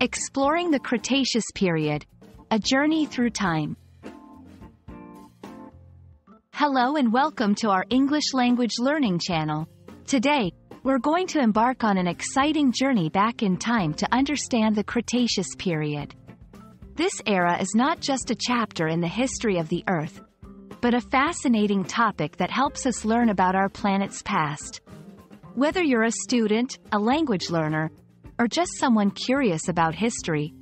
Exploring the Cretaceous Period, a journey through time. Hello and welcome to our English language learning channel. Today, we're going to embark on an exciting journey back in time to understand the Cretaceous period. This era is not just a chapter in the history of the Earth, but a fascinating topic that helps us learn about our planet's past. Whether you're a student, a language learner, or just someone curious about history,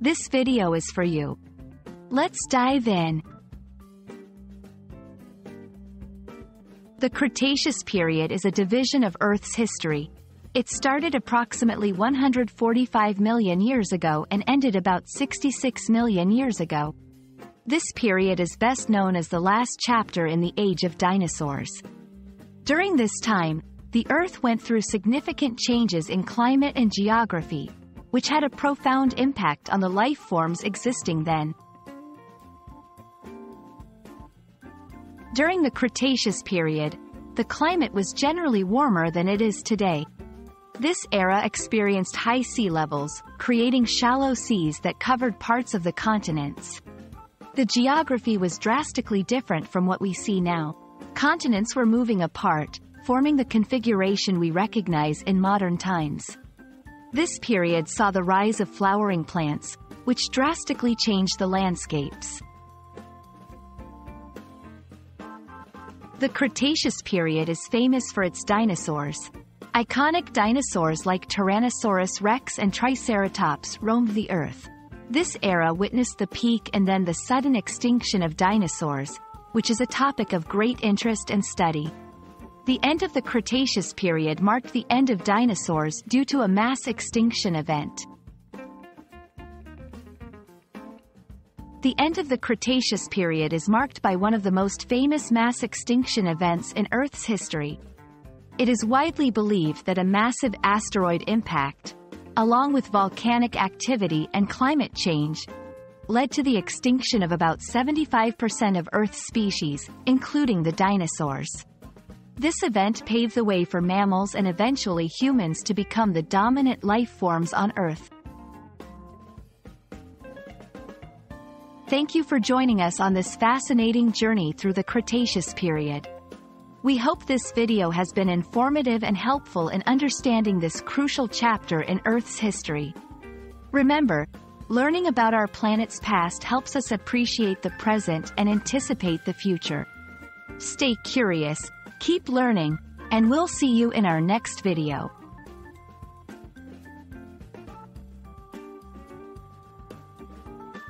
this video is for you. Let's dive in. The Cretaceous period is a division of Earth's history. It started approximately 145 million years ago and ended about 66 million years ago. This period is best known as the last chapter in the Age of Dinosaurs. During this time, the Earth went through significant changes in climate and geography, which had a profound impact on the life forms existing then. During the Cretaceous period, the climate was generally warmer than it is today. This era experienced high sea levels, creating shallow seas that covered parts of the continents. The geography was drastically different from what we see now. Continents were moving apart, forming the configuration we recognize in modern times. This period saw the rise of flowering plants, which drastically changed the landscapes. The Cretaceous period is famous for its dinosaurs. Iconic dinosaurs like Tyrannosaurus rex and Triceratops roamed the Earth. This era witnessed the peak and then the sudden extinction of dinosaurs, which is a topic of great interest and study. The end of the Cretaceous period marked the end of dinosaurs due to a mass extinction event. The end of the Cretaceous period is marked by one of the most famous mass extinction events in Earth's history. It is widely believed that a massive asteroid impact, along with volcanic activity and climate change, led to the extinction of about 75% of Earth's species, including the dinosaurs. This event paved the way for mammals and eventually humans to become the dominant life forms on Earth. Thank you for joining us on this fascinating journey through the Cretaceous period. We hope this video has been informative and helpful in understanding this crucial chapter in Earth's history. Remember, learning about our planet's past helps us appreciate the present and anticipate the future. Stay curious, keep learning, and we'll see you in our next video.